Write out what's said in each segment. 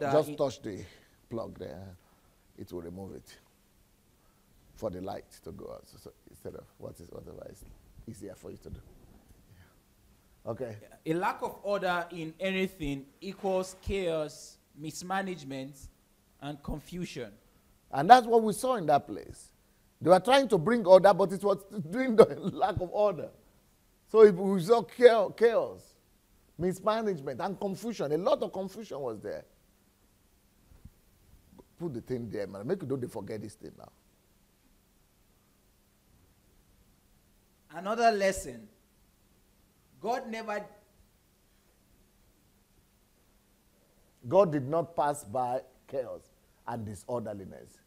Just touch the plug there. It will remove it for the light to go out. So, so instead of what is is easier for you to do. Yeah. Okay. a lack of order in anything equals chaos, mismanagement, and confusion. And that's what we saw in that place. They were trying to bring order, but it was doing the lack of order. So it, we saw chaos, mismanagement, and confusion. A lot of confusion was there. Put the thing there, man. Make you don't forget this thing now. Another lesson God never God did not pass by chaos and disorderliness.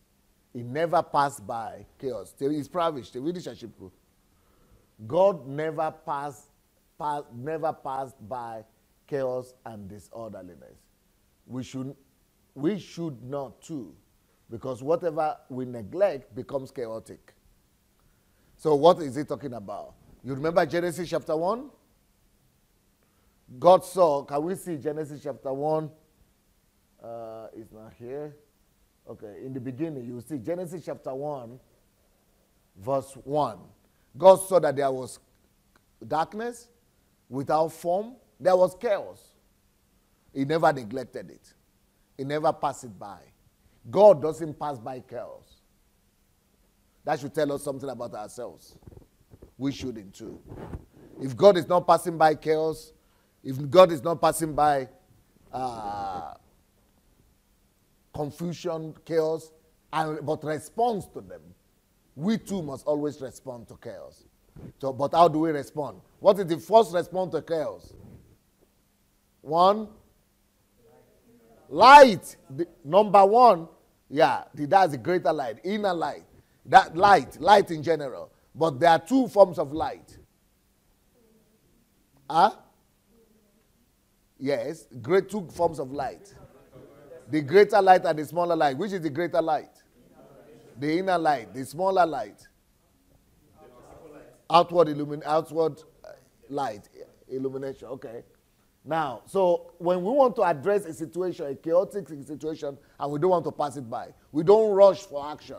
He never passed by chaos. He's pravish. God never passed, pass, never passed by chaos and disorderliness. We should, we should not too, because whatever we neglect becomes chaotic. So what is he talking about? You remember Genesis chapter 1? God saw, can we see Genesis chapter 1? Uh, it's not here. Okay, in the beginning, you see Genesis chapter 1, verse 1. God saw that there was darkness without form, there was chaos. He never neglected it, he never it by. God doesn't pass by chaos. That should tell us something about ourselves. We shouldn't too. If God is not passing by chaos, if God is not passing by uh, confusion, chaos, and, but responds to them, we too must always respond to chaos. So, but how do we respond? What is the first response to chaos? One, light. The, number one, yeah, that's the greater light, inner light. That light, light in general. But there are two forms of light. Huh? Yes, great two forms of light. The greater light and the smaller light. Which is the greater light? The inner light, the smaller light. Outward illumin outward uh, light, illumination. Okay. Now, so when we want to address a situation, a chaotic situation, and we don't want to pass it by, we don't rush for action.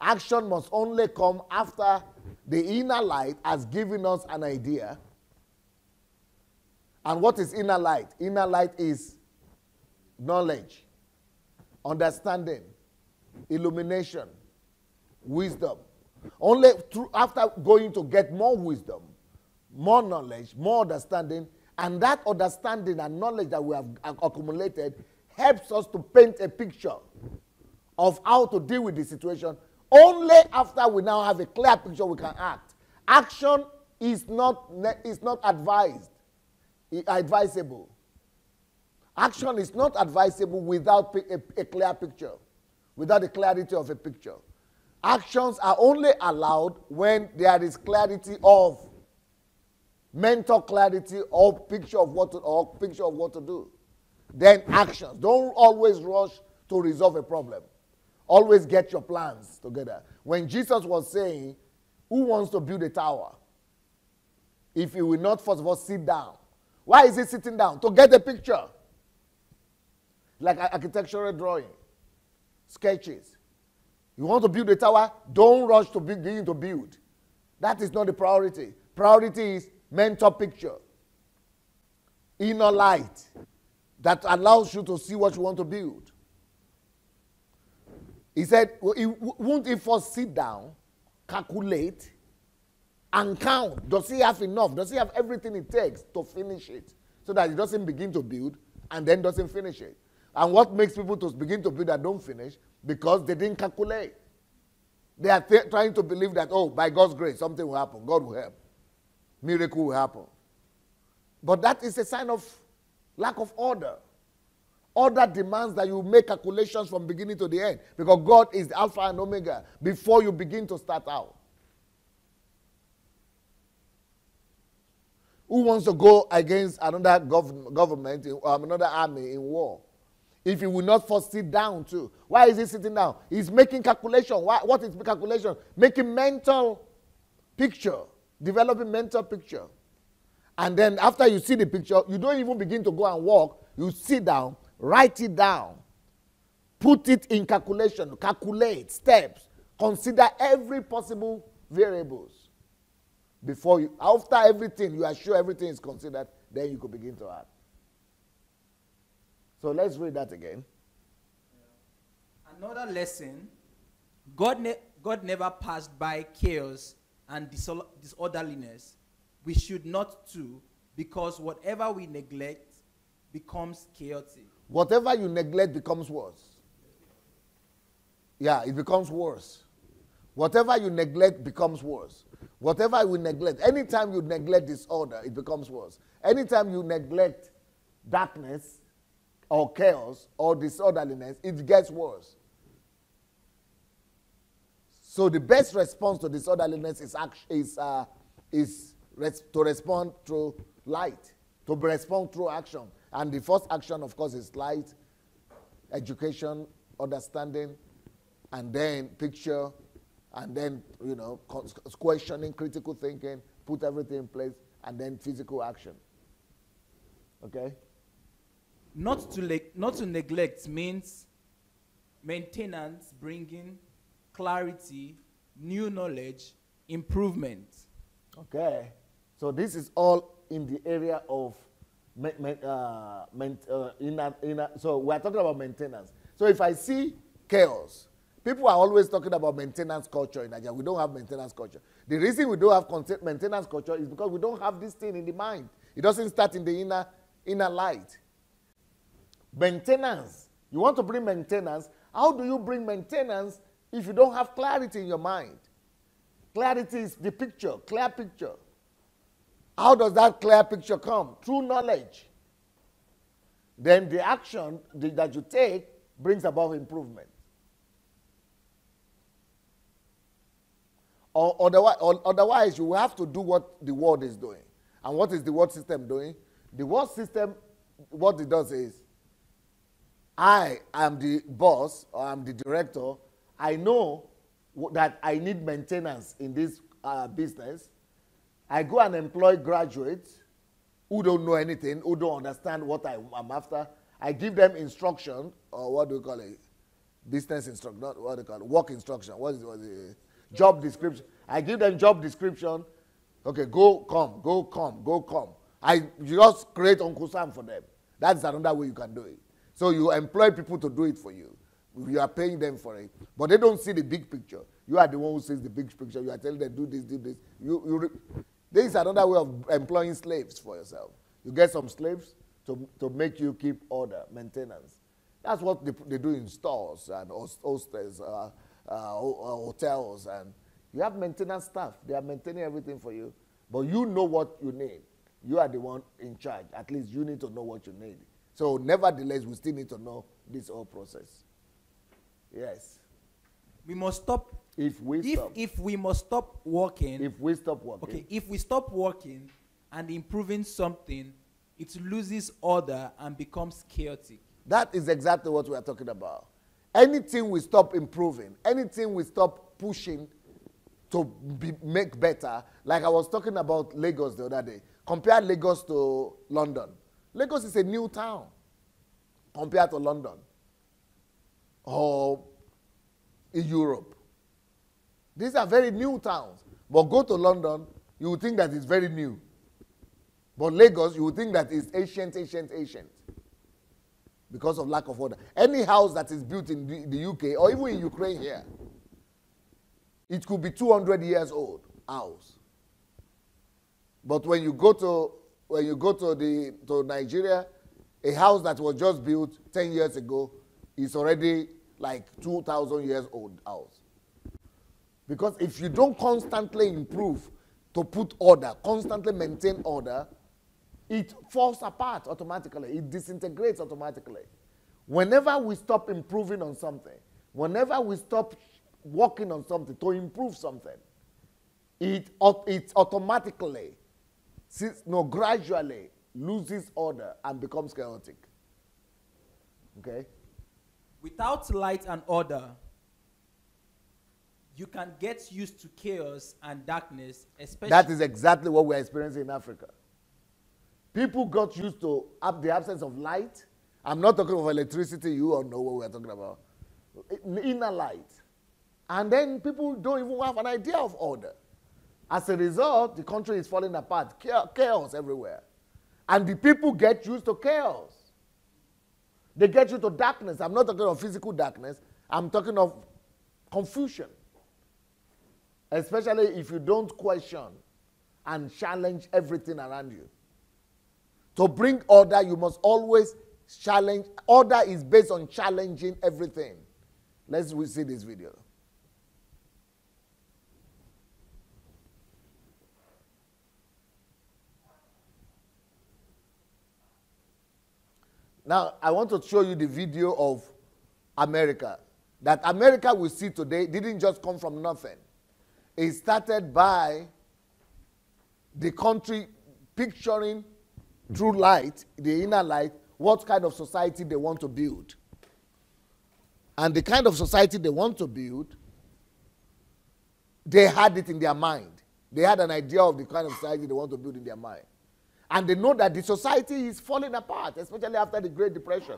Action must only come after the inner light has given us an idea. And what is inner light? Inner light is knowledge, understanding, illumination, wisdom. Only through, after going to get more wisdom, more knowledge, more understanding, and that understanding and knowledge that we have accumulated helps us to paint a picture of how to deal with the situation. Only after we now have a clear picture we can act. Action is not, is not advised, advisable. Action is not advisable without a, a clear picture, without the clarity of a picture. Actions are only allowed when there is clarity of mental clarity or picture of what to, or picture of what to do. Then actions. Don't always rush to resolve a problem. Always get your plans together. When Jesus was saying, Who wants to build a tower? If he will not first of all sit down. Why is he sitting down? To get a picture. Like architectural drawing, sketches. You want to build a tower? Don't rush to begin to build. That is not the priority. Priority is mental picture, inner light that allows you to see what you want to build. He said, won't he first sit down, calculate, and count? Does he have enough? Does he have everything it takes to finish it so that he doesn't begin to build and then doesn't finish it? And what makes people to begin to build and don't finish? Because they didn't calculate. They are th- trying to believe that, oh, by God's grace, something will happen. God will help. Miracle will happen. But that is a sign of lack of order. Order demands that you make calculations from beginning to the end because God is Alpha and Omega before you begin to start out. Who wants to go against another gov- government, um, another army in war? If he will not first sit down too. Why is he sitting down? He's making calculation. Why, what is calculation? Making mental picture, developing mental picture. And then after you see the picture, you don't even begin to go and walk. You sit down, write it down, put it in calculation, calculate steps, consider every possible variables before you after everything you are sure everything is considered then you could begin to act so let's read that again Another lesson God, ne- God never passed by chaos and disorderliness. We should not too, because whatever we neglect becomes chaotic. whatever you neglect becomes worse yeah it becomes worse whatever you neglect becomes worse whatever you neglect anytime you neglect disorder it becomes worse anytime you neglect darkness or chaos or disorderliness it gets worse so the best response to disorderliness is is uh, is res- to respond through light, to respond through action, and the first action, of course, is light, education, understanding, and then picture, and then you know questioning, critical thinking, put everything in place, and then physical action. Okay. Not to, not to neglect means maintenance, bringing clarity, new knowledge, improvement. Okay. So this is all in the area of ma- ma- uh, uh, so we're talking about maintenance. So if I see chaos, people are always talking about maintenance culture in Nigeria. We don't have maintenance culture. The reason we don't have maintenance culture is because we don't have this thing in the mind. It doesn't start in the inner, inner light. Maintenance. You want to bring maintenance. How do you bring maintenance if you don't have clarity in your mind? Clarity is the picture, clear picture. How does that clear picture come? Through knowledge. Then the action that you take brings about improvement. Or otherwise, or otherwise, you will have to do what the world is doing. And what is the world system doing? The world system, what it does is, I am the boss or I'm the director. I know that I need maintenance in this uh, business. I go and employ graduates who don't know anything, who don't understand what I, am after. I give them instruction, or what do you call it? Business instruction, not what do you call it? Work instruction. What is, what is it? Job description. I give them job description. Okay, go, come, go, come, go, come. I just create Uncle Sam for them. That's another way you can do it. So you employ people to do it for you. You are paying them for it, but they don't see the big picture. You are the one who sees the big picture. You are telling them do this, do this. You, you this is another way of employing slaves for yourself. You get some slaves to, to make you keep order, maintenance. That's what they, they do in stores and hostels, uh, uh, uh, hotels, and you have maintenance staff. They are maintaining everything for you, but you know what you need. You are the one in charge. At least you need to know what you need. So, nevertheless, we still need to know this whole process. Yes. We must stop. If we If, stop, if we must stop working, if we stop working, okay, if we stop working and improving something, it loses order and becomes chaotic. That is exactly what we are talking about. Anything we stop improving, anything we stop pushing to be, make better, like I was talking about Lagos the other day. Compare Lagos to London. Lagos is a new town compared to London or in Europe. These are very new towns. But go to London, you would think that it's very new. But Lagos, you would think that it's ancient, ancient, ancient because of lack of order. Any house that is built in the, UK or even in Ukraine here, it could be 200 years old house. But when you go to when you go to the to Nigeria, a house that was just built 10 years ago is already like 2,000 years old house. Because if you don't constantly improve to put order, constantly maintain order, it falls apart automatically. It disintegrates automatically. Whenever we stop improving on something, whenever we stop working on something to improve something, it, it automatically, since, no, gradually loses order and becomes chaotic. Okay? Without light and order, you can get used to chaos and darkness, especially That is exactly what we're experiencing in Africa. People got used to the absence of light, I'm not talking of electricity, you all know what we're talking about. Inner light. And then people don't even have an idea of order. As a result, the country is falling apart, chaos everywhere. And the people get used to chaos. They get you to darkness. I'm not talking of physical darkness, I'm talking of confusion. Especially if you don't question and challenge everything around you. To bring order, you must always challenge. Order is based on challenging everything. Let's see this video. Now, I want to show you the video of America. That America we see today didn't just come from nothing. It started by the country picturing through light, the inner light, what kind of society they want to build. And the kind of society they want to build, they had it in their mind. They had an idea of the kind of society they want to build in their mind. And they know that the society is falling apart, especially after the Great Depression.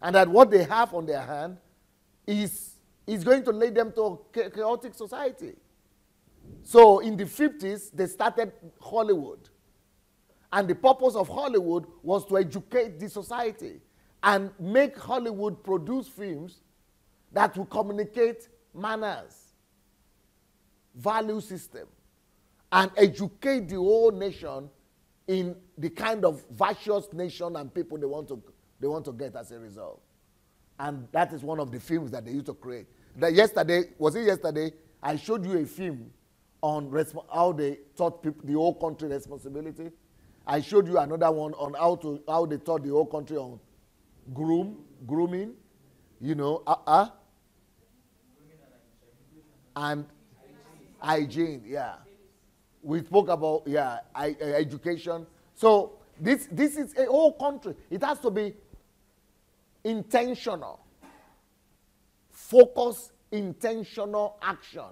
And that what they have on their hand is, is going to lead them to a chaotic society. So in the 50s, they started Hollywood. And the purpose of Hollywood was to educate the society and make Hollywood produce films that will communicate manners, value system, and educate the whole nation in the kind of virtuous nation and people they want to, they want to get as a result. And that is one of the films that they used to create. That yesterday, was it yesterday? I showed you a film on how they taught people, the whole country responsibility. I showed you another one on how to how they taught the whole country on groom grooming, you know, uh, uh and hygiene. Yeah, we spoke about yeah I, uh, education. So this this is a whole country. It has to be intentional, focus, intentional action.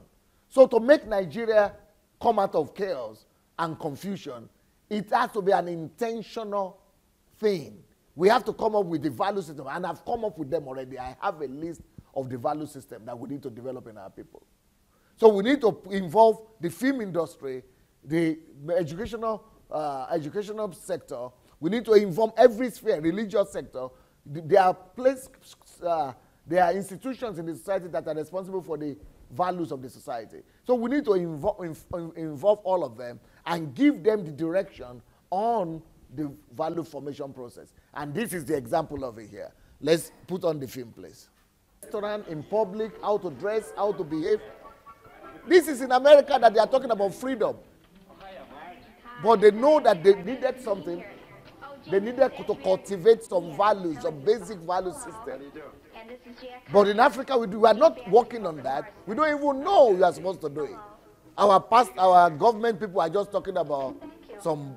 So to make Nigeria come out of chaos and confusion, it has to be an intentional thing. We have to come up with the value system, and I've come up with them already. I have a list of the value system that we need to develop in our people. So we need to involve the film industry, the educational uh, educational sector. We need to inform every sphere, religious sector. There are places, uh, there are institutions in the society that are responsible for the values of the society. So we need to involve, involve all of them and give them the direction on the value formation process. And this is the example of it here. Let's put on the film, please. Restaurant in public, how to dress, how to behave. This is in America that they are talking about freedom. But they know that they needed something. They needed to cultivate some values, some basic value system. But in Africa, we, do, we are not working on that. We don't even know we are supposed to do it. Our past, our government people are just talking about some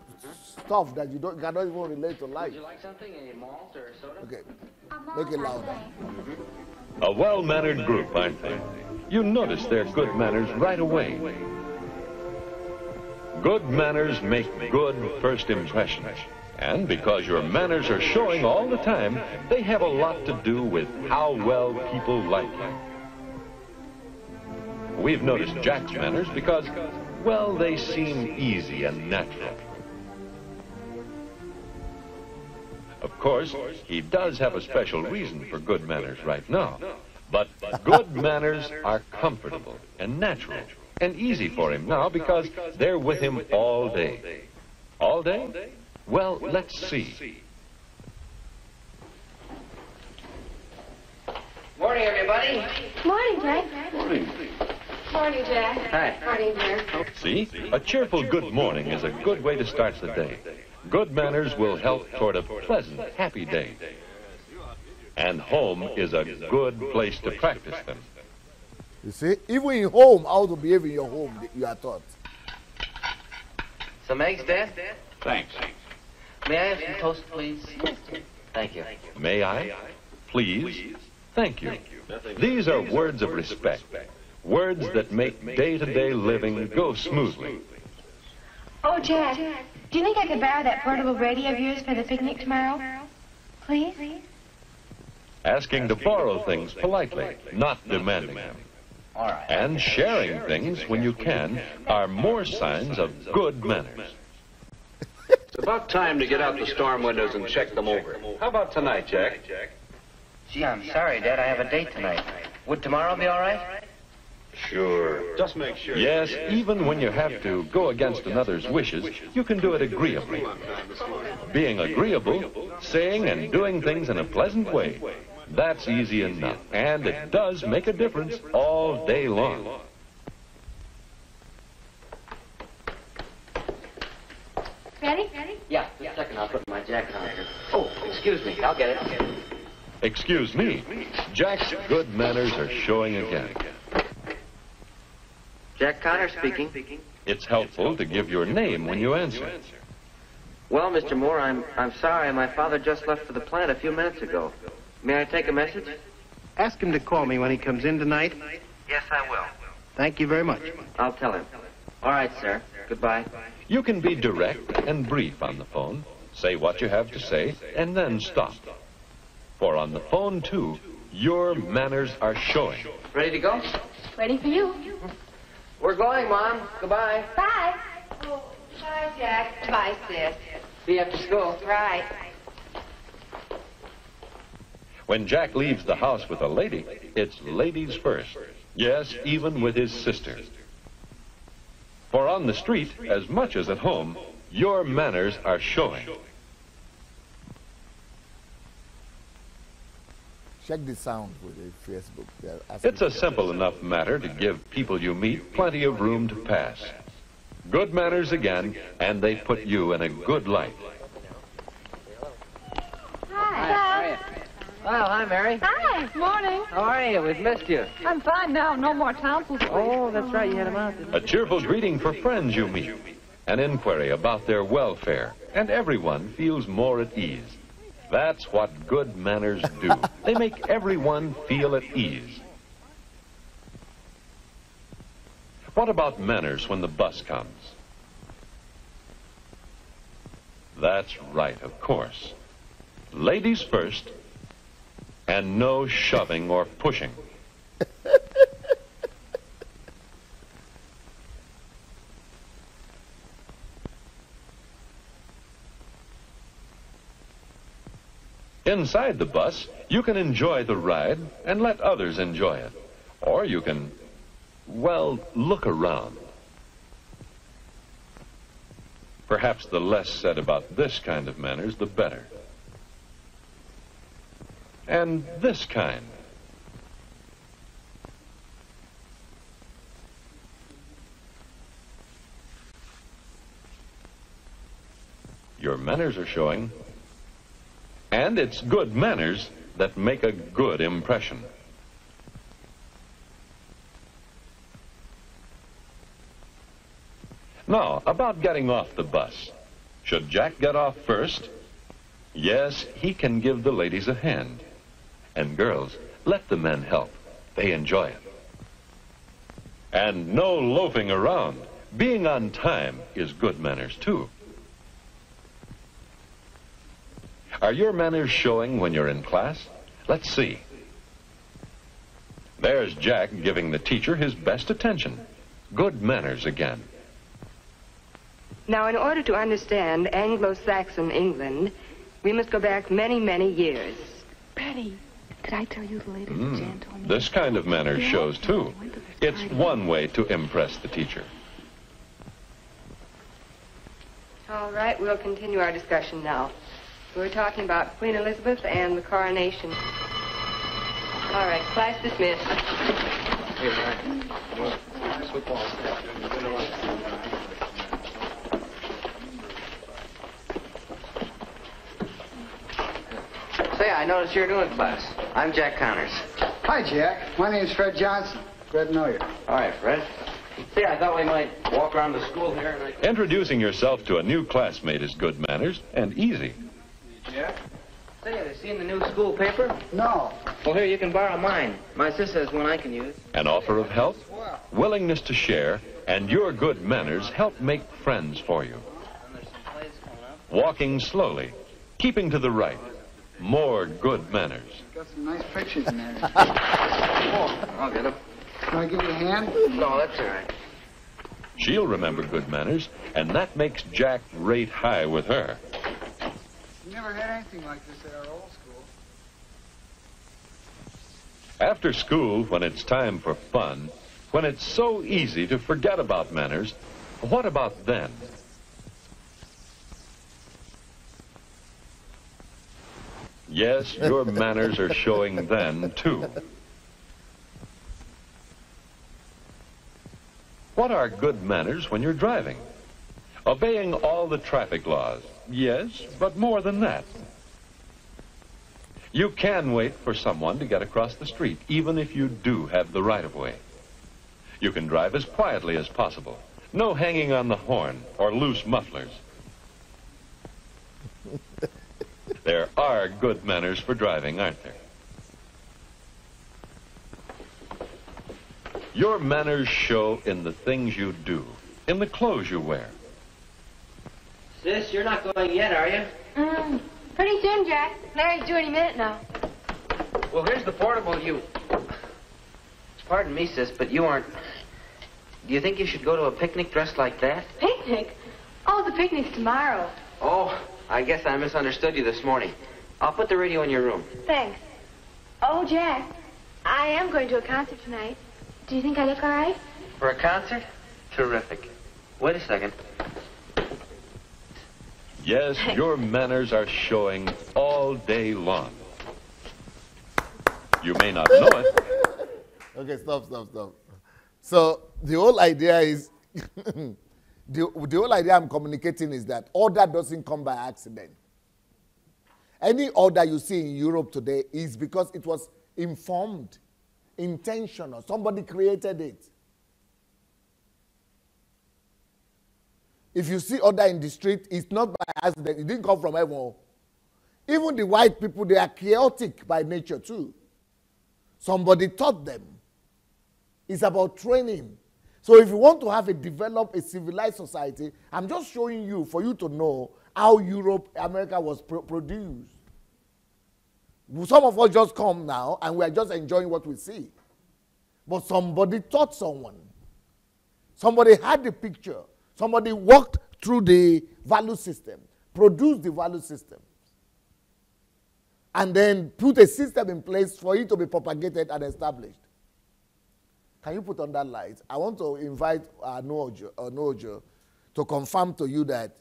stuff that you don't cannot even relate to life. Would you like something? A malt or soda? Okay, make it louder. A well-mannered group, aren't they? You notice their good manners right away. Good manners make good first impressions. And because your manners are showing all the time, they have a lot to do with how well people like you. We've noticed Jack's manners because, well, they seem easy and natural. Of course, he does have a special reason for good manners right now. But good manners are comfortable and natural and easy for him now because they're with him all day. All day? Well, let's see. Morning, everybody. Morning, Jack. Morning. Morning, Jack. Hi. Morning, dear. See? A cheerful good morning is a good way to start the day. Good manners will help toward a pleasant, happy day. And home is a good place to practice them. You see, even in home, how to behave in your home, you are taught. Some eggs, Dad? Thanks. May I have some toast, please? Thank you. May I? Please? Thank you. These are words of respect. Words that make day-to-day -day living go smoothly. Oh, Jack, do you think I could borrow that portable radio of yours for the picnic tomorrow? Please? Asking to borrow things politely, not demanding them. All right. And sharing things when you can are more signs of good manners. It's about time to get out the storm windows and check them over. How about tonight, Jack? Gee, I'm sorry, Dad. I have a date tonight. Would tomorrow be all right? Sure. Just make sure. Yes, even when you have to go against another's wishes, you can do it agreeably. Being agreeable, saying and doing things in a pleasant way, that's easy enough. And it does make a difference all day long. Ready? Ready? Yeah, just a second. I'll put my jacket on here. Oh, excuse me. I'll get it. Excuse me, Jack's good manners are showing again. Jack Connor speaking. It's helpful to give your name when you answer. Well, Mr. Moore, I'm I'm sorry. My father just left for the plant a few minutes ago. May I take a message? Ask him to call me when he comes in tonight. Yes, I will. Thank you very much. I'll tell him. All right, sir. Goodbye. You can be direct and brief on the phone, say what you have to say, and then stop. For on the phone, too, your manners are showing. Ready to go? Ready for you. We're going, Mom. Goodbye. Bye. Oh, bye, Jack. Bye, sis. See you after school. Right. When Jack leaves the house with a lady, it's ladies first. Yes, even with his sister. For on the street, as much as at home, your manners are showing. Check the sound with the Facebook. It's a simple enough matter to give people you meet plenty of room to pass. Good manners again, and they put you in a good light. Hi. Well, hi, Mary. Hi. Morning. How are you? We've missed you. I'm fine now. No more tonsils. Oh, that's right. You had him out. A cheerful greeting for friends you meet, an inquiry about their welfare, and everyone feels more at ease. That's what good manners do. They make everyone feel at ease. What about manners when the bus comes? That's right, of course. Ladies first, and no shoving or pushing. Inside the bus, you can enjoy the ride and let others enjoy it. Or you can, well, look around. Perhaps the less said about this kind of manners, the better. And this kind. Your manners are showing. And it's good manners that make a good impression. Now, about getting off the bus. Should Jack get off first? Yes, he can give the ladies a hand. And girls, let the men help. They enjoy it. And no loafing around. Being on time is good manners, too. Are your manners showing when you're in class? Let's see. There's Jack giving the teacher his best attention. Good manners again. Now, in order to understand Anglo-Saxon England, we must go back many, many years. Betty, did I tell you the latest Mm, Jan told? This kind of manners shows, too. It's one way to impress the teacher. All right, we'll continue our discussion now. We're talking about Queen Elizabeth and the coronation. All right, class dismissed. Say, I noticed you're new doing class. I'm Jack Connors. Hi, Jack. My name's Fred Johnson. Glad to know you. All right, Fred. See, I thought we might walk around the school here and I... Introducing yourself to a new classmate is good manners and easy. Jack? Say, have you seen the new school paper? No. Well, here, you can borrow mine. My sister has one I can use. An offer of help, willingness to share, and your good manners help make friends for you. And there's some plays coming up. Walking slowly, keeping to the right, more good manners. Got some nice pictures in there. Oh, I'll get them. Can I give you a hand? No, that's all right. She'll remember good manners, and that makes Jack rate high with her. Never had anything like this at our old school. After school, when it's time for fun, when it's so easy to forget about manners, what about then? Yes, your manners are showing then, too. What are good manners when you're driving? Obeying all the traffic laws. Yes, but more than that. You can wait for someone to get across the street, even if you do have the right of way. You can drive as quietly as possible. No hanging on the horn or loose mufflers. There are good manners for driving, aren't there? Your manners show in the things you do, in the clothes you wear. Sis, you're not going yet, are you? Mm, pretty soon, Jack. Larry's due any minute now. Well, here's the portable you. Pardon me, sis, but you aren't. Do you think you should go to a picnic dressed like that? Picnic? Oh, the picnic's tomorrow. Oh, I guess I misunderstood you this morning. I'll put the radio in your room. Thanks. Oh, Jack, I am going to a concert tonight. Do you think I look all right? For a concert? Terrific. Wait a second. Yes, your manners are showing all day long. You may not know it. Okay, stop, stop, stop. So the whole idea is, the, the whole idea I'm communicating is that order doesn't come by accident. Any order you see in Europe today is because it was informed, intentional. Somebody created it. If you see order in the street, it's not by accident. It didn't come from heaven. Oh. Even the white people, they are chaotic by nature too. Somebody taught them. It's about training. So if you want to have a developed, a civilized society, I'm just showing you for you to know how Europe, America was pro produced. Some of us just come now and we are just enjoying what we see. But somebody taught someone. Somebody had the picture. Somebody walked through the value system, produced the value system, and then put a system in place for it to be propagated and established. Can you put on that light? I want to invite uh, Nojo, uh, Nojo to confirm to you that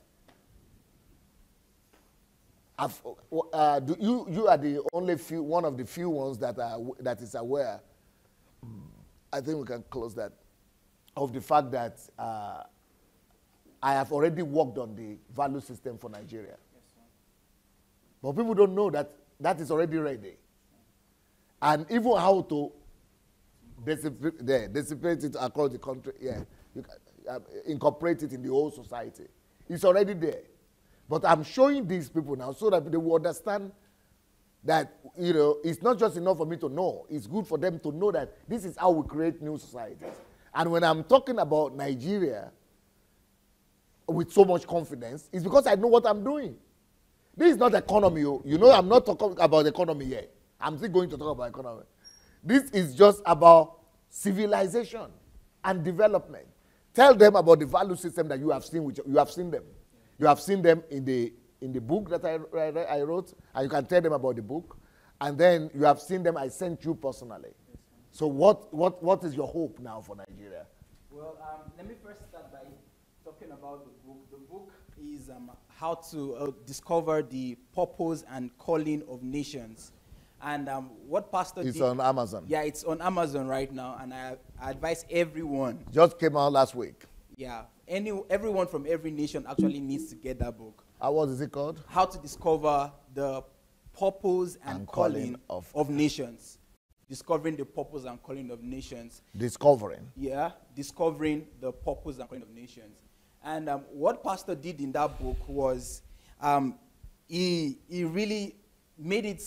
uh, do you, you are the only few, one of the few ones that, are, that is aware. I think we can close that. Of the fact that uh, I have already worked on the value system for Nigeria. Yes, but people don't know that that is already ready. And even how to dissipate, dissipate it across the country, yeah, you can, uh, incorporate it in the whole society. It's already there. But I'm showing these people now so that they will understand that, you know, it's not just enough for me to know. It's good for them to know that this is how we create new societies. And when I'm talking about Nigeria, with so much confidence it's because I know what I'm doing. This is not economy. Oh. You know, I'm not talking about economy yet. I'm still going to talk about economy. This is just about civilization and development. Tell them about the value system that you have seen. Which you have seen them. You have seen them in the in the book that I, I, wrote, and you can tell them about the book. And then you have seen them. I sent you personally. So what what what is your hope now for Nigeria? Well, um, let me first start by talking about the book. The book is um, how to uh, discover the purpose and calling of nations. And um, what Pastor It's did, on Amazon. Yeah, it's on Amazon right now, and I, I advise everyone. Just came out last week. Yeah, any everyone from every nation actually needs to get that book. Uh, what is it called? How to discover the purpose and, And calling, calling of- of nations. Discovering the purpose and calling of nations. Discovering. Yeah, discovering the purpose and calling of nations. And um, what Pastor did in that book was um, he, he really made it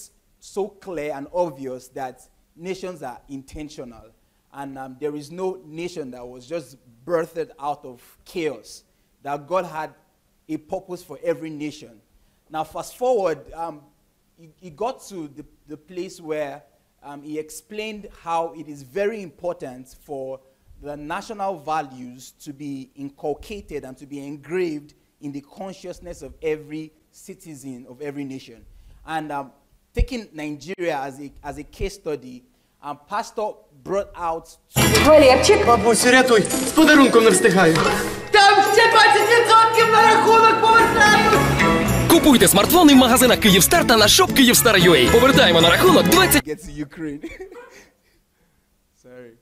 so clear and obvious that nations are intentional. And um, there is no nation that was just birthed out of chaos, that God had a purpose for every nation. Now, fast forward, um, he, he got to the, the place where um, he explained how it is very important for the national values to be inculcated and to be engraved in the consciousness of every citizen of every nation. And um, taking Nigeria as a, as a case study, um, Pastor brought out. Валерчик! Бабусю, рятуй! З подарунком не встигаю. Там ще 20% на рахунок повертають! Купуйте смартфони в магазинах Київстар та на шоп Київстар.ua. Повертаємо на рахунок 20... Get to Ukraine. Sorry.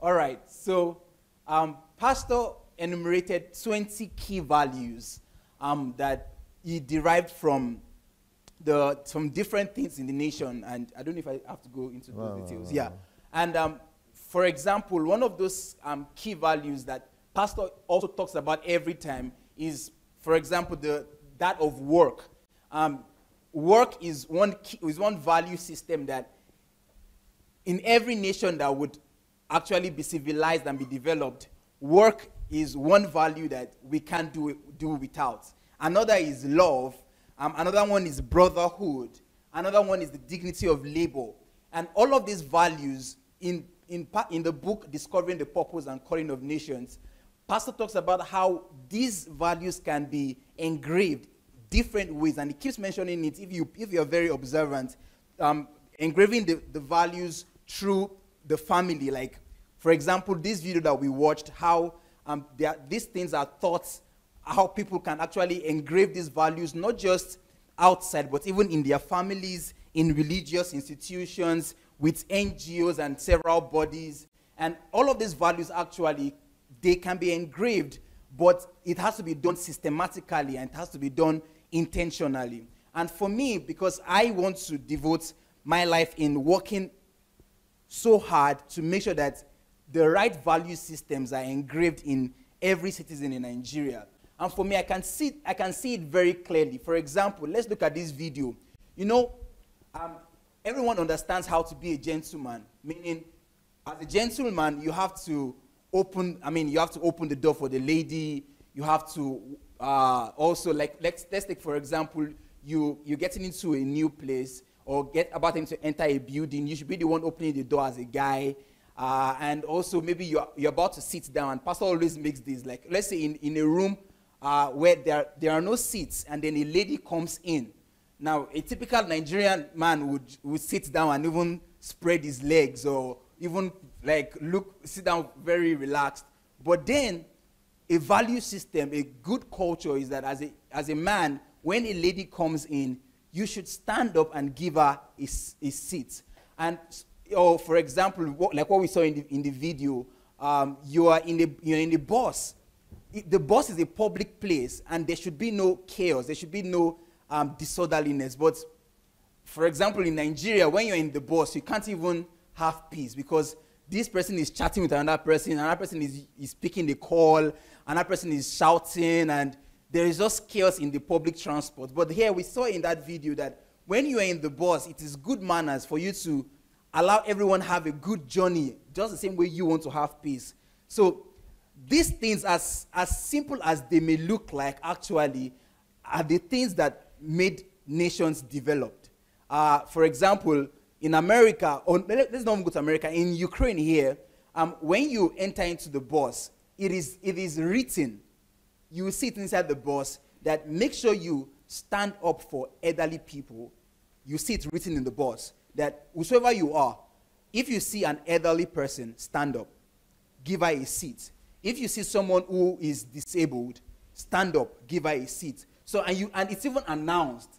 All right, so um, Pastor enumerated 20 key values um, that he derived from the from different things in the nation, and I don't know if I have to go into those Wow, wow, details. wow, yeah, and um, for example, one of those um, key values that Pastor also talks about every time is, for example, the that of work. Um, work is one key, is one value system that in every nation that would actually be civilized and be developed, work is one value that we can't do, do without. Another is love. Um, another one is brotherhood. Another one is the dignity of labor. And all of these values in, in, in the book Discovering the Purpose and Calling of Nations, Pastor talks about how these values can be engraved different ways. And he keeps mentioning it if, you, if you're very observant, um, engraving the, the values through the family. Like, for example, this video that we watched, how um, are- these things are thoughts, how people can actually engrave these values, not just outside, but even in their families, in religious institutions, with NGOs and several bodies. And all of these values actually, they can be engraved, but it has to be done systematically and it has to be done intentionally. And for me, because I want to devote my life in working so hard to make sure that the right value systems are engraved in every citizen in Nigeria. And for me, I can see, I can see it very clearly. For example, let's look at this video. You know, um, everyone understands how to be a gentleman, meaning, as a gentleman, you have to open, I mean, you have to open the door for the lady. You have to uh, also, like, let's, let's take, for example, you, you're getting into a new place or get about to enter a building. You should be the one opening the door as a guy. Uh, and also, maybe you're, you're about to sit down. Pastor always makes this, like, let's say in, in a room uh, where there, there are no seats, and then a lady comes in. Now, a typical Nigerian man would, would sit down and even spread his legs or even like look, sit down very relaxed. But then, a value system, a good culture is that as a, as a man, when a lady comes in, you should stand up and give her a, a seat. And, or for example, what, like what we saw in the, in the video, um, you are in the, you're in the bus. The bus is a public place, and there should be no chaos. There should be no um, disorderliness. But for example, in Nigeria, when you're in the bus, you can't even have peace because this person is chatting with another person, another person is, is picking the call, another person is shouting, and there is just chaos in the public transport. But here we saw in that video that when you are in the bus, it is good manners for you to allow everyone have a good journey, just the same way you want to have peace. So these things, as, as simple as they may look like, actually, are the things that made nations developed. Uh, for example, in America, let- let's not go to America, in Ukraine here, um, when you enter into the bus, it is, it is written, you will see it inside the bus, that make sure you stand up for elderly people. You see it written in the bus that whosoever you are, if you see an elderly person, stand up give her a seat. If you see someone who is disabled, stand up, give her a seat. So and you and it's even announced.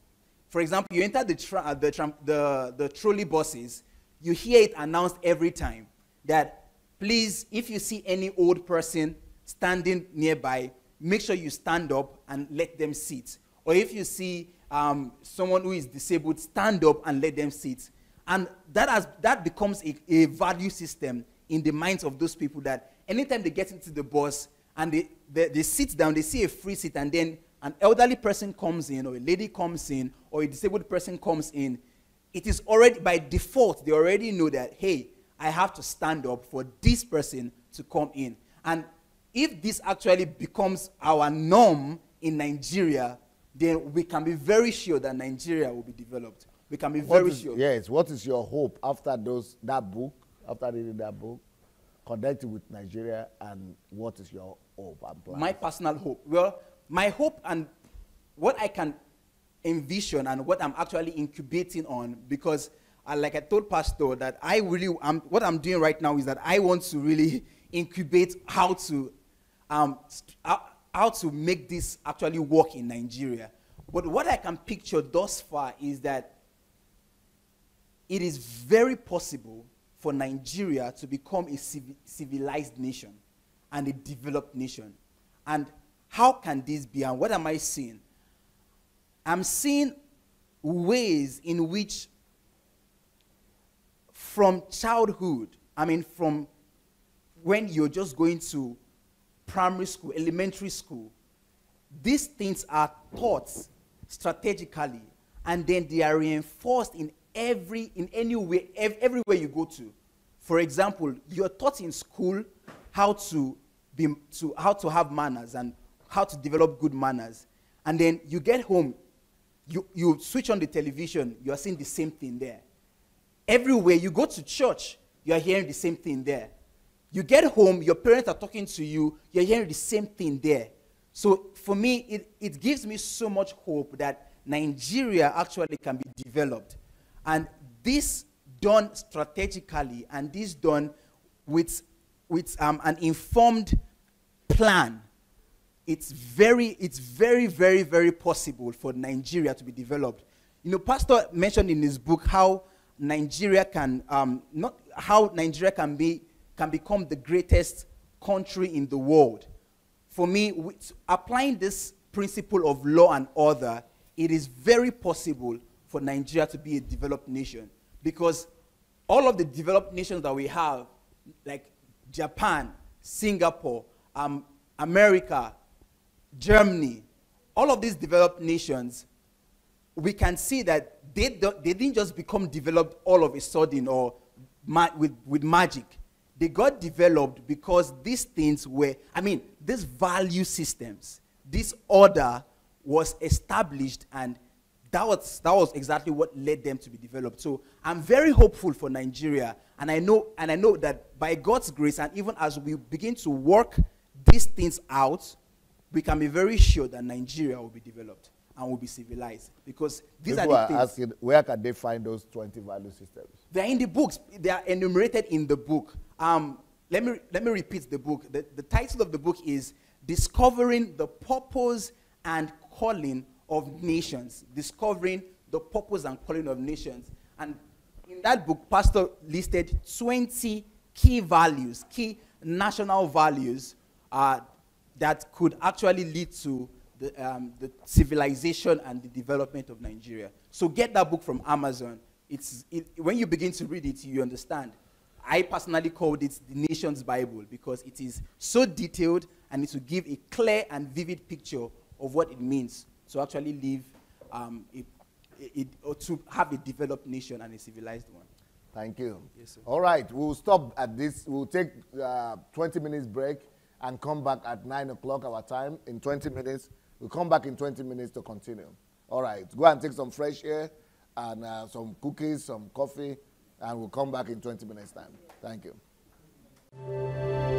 For example, you enter the tra- the, tram- the the trolley buses, you hear it announced every time that please, if you see any old person standing nearby, make sure you stand up and let them sit. Or if you see um, someone who is disabled, stand up and let them sit. And that, has, that becomes a, a value system in the minds of those people that anytime they get into the bus and they, they, they sit down, they see a free seat, and then an elderly person comes in, or a lady comes in, or a disabled person comes in, it is already by default, they already know that, hey, I have to stand up for this person to come in. And if this actually becomes our norm in Nigeria, then we can be very sure that Nigeria will be developed. We can be What very is- sure. Yes. What is your hope after those that book? After reading that book, connecting with Nigeria, and what is your hope and plan? my personal hope well my hope and what i can envision and what i'm actually incubating on because uh, like i told pastor that i really um, what i'm doing right now is that i want to really incubate how to um, how to make this actually work in nigeria but what i can picture thus far is that it is very possible for Nigeria to become a civi- civilized nation and a developed nation. And how can this be? And what am I seeing? I'm seeing ways in which, from childhood, I mean, from when you're just going to primary school, elementary school, these things are taught strategically and then they are reinforced in every in any way ev- everywhere you go to. For example you're taught in school how to be to how to have manners and how to develop good manners. And then you get home you you switch on the television you are seeing the same thing there. Everywhere you go to church you are hearing the same thing there. You get home your parents are talking to you you're hearing the same thing there. So for me it, it gives me so much hope that nigeria actually can be developed and this done strategically and this done with with um, an informed plan it's very it's very very very possible for nigeria to be developed. You know pastor mentioned in his book how nigeria can um, not how nigeria can be can become the greatest country in the world. For me with applying this principle of law and order it is very possible for nigeria to be a developed nation because all of the developed nations that we have like japan singapore um, america Germany, all of these developed nations, we can see that they, they didn't just become developed all of a sudden or with, with magic. They got developed because these things were, I mean, these value systems, this order was established and that was, that was exactly what led them to be developed. So I'm very hopeful for Nigeria, and I know, and I know that by God's grace, and even as we begin to work these things out, we can be very sure that Nigeria will be developed and will be civilized because these People are are the things. asking, where can they find those 20 value systems? They are in the books. They are enumerated in the book. Um, let me let me repeat the book. The, the title of the book is "Discovering the Purpose and Calling of Nations." Discovering the purpose and calling of nations. And in that book, Pastor listed 20 key values, key national values uh, that could actually lead to the, um, the civilization and the development of Nigeria. So get that book from Amazon. It's, it, when you begin to read it, you understand. I personally called it the Nation's Bible because it is so detailed and it will give a clear and vivid picture of what it means to actually live, um, a- a- or to have a developed nation and a civilized one. Thank you. Yes, sir. All right, we'll stop at this. We'll take uh, 20 minutes break and come back at 9 o'clock our time in 20 minutes. We'll come back in 20 minutes to continue. All right, go and take some fresh air and uh, some cookies, some coffee, and we'll come back in 20 minutes' time. Thank you.